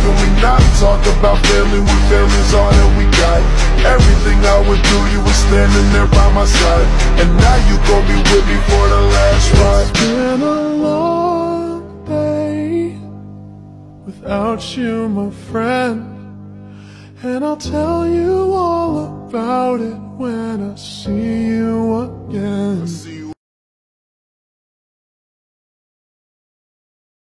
can we not talk about family when family's all that we got? Everything I went through, you were standing there by my side. And now you gon' be with me for the last ride. It's been a long day Without you, my friend. And I'll tell you all about it when I see you again.